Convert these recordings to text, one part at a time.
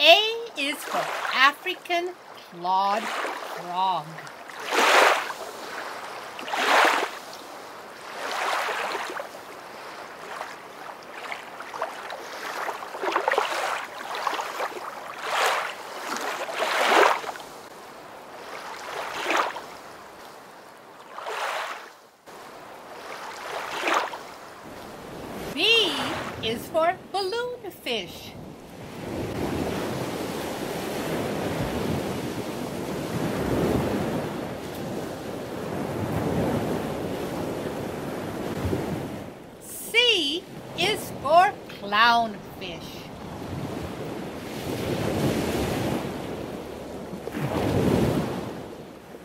A is for African clawed frog. B is for balloon fish. C is for clownfish.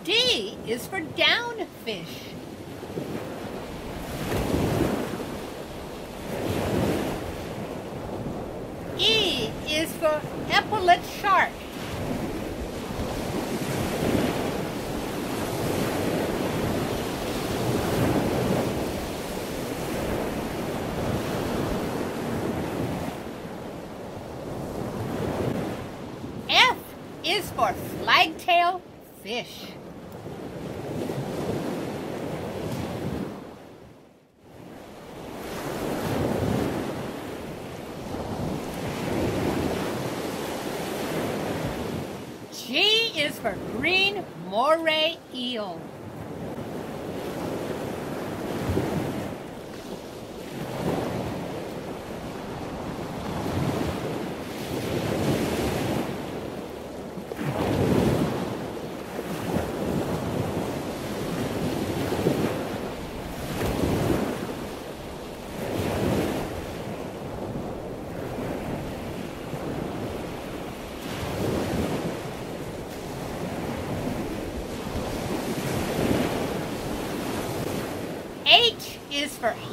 D is for downfish. E is for epaulet shark. Is for flagtail fish. G is for green moray eel.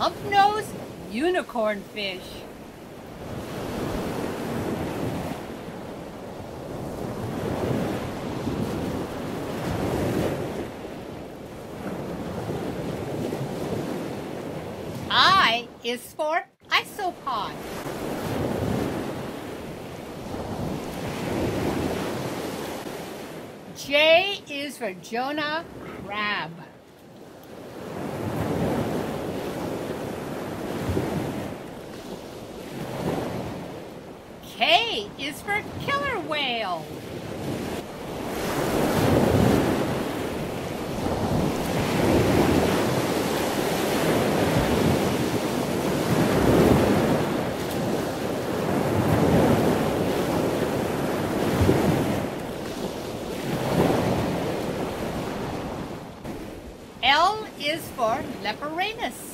Is for hump-nosed unicorn fish. I is for isopod. J is for Jonah crab. K is for killer whale. L is for Leporinus.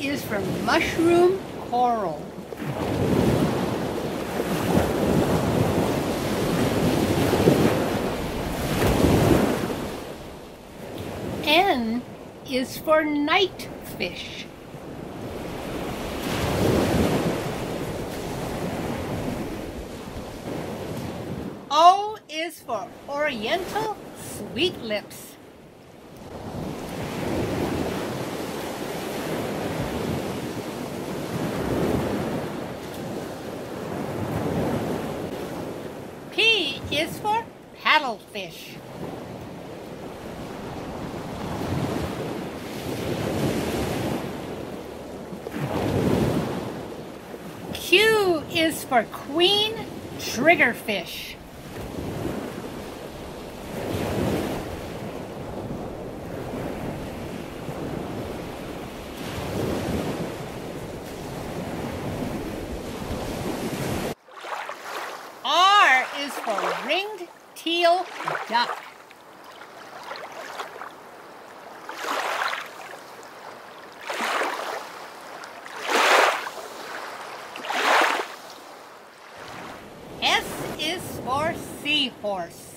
Is for mushroom coral. N is for night fish. O is for oriental sweet lips. P is for paddlefish. Q is for queen triggerfish. R is for ringed teal duck. S is for seahorse.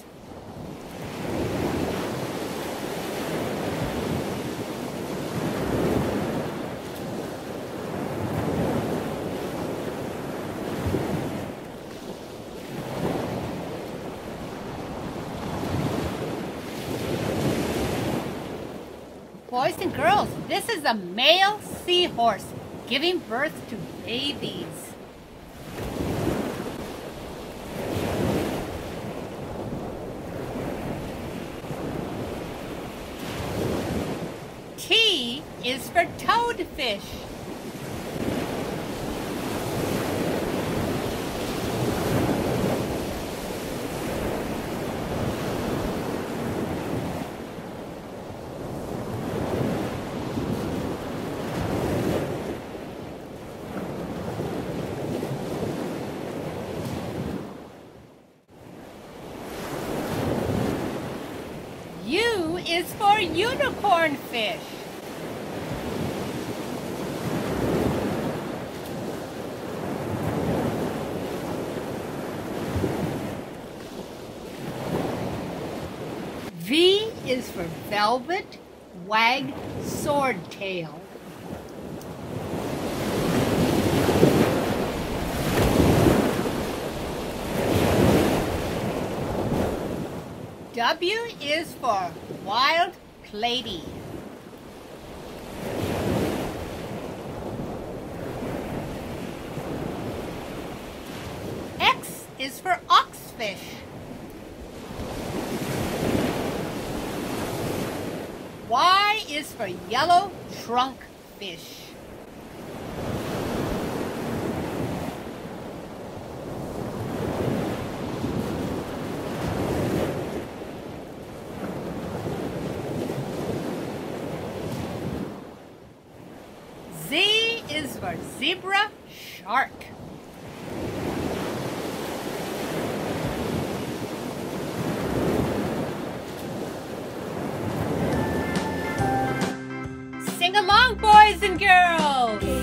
Boys and girls, this is a male seahorse giving birth to babies. T is for toadfish. Is for unicorn fish. V is for velvet wag swordtail. W is for wild platy. X is for oxfish. Y is for yellow trunk fish. Z is for zebra shark. Sing along, boys and girls!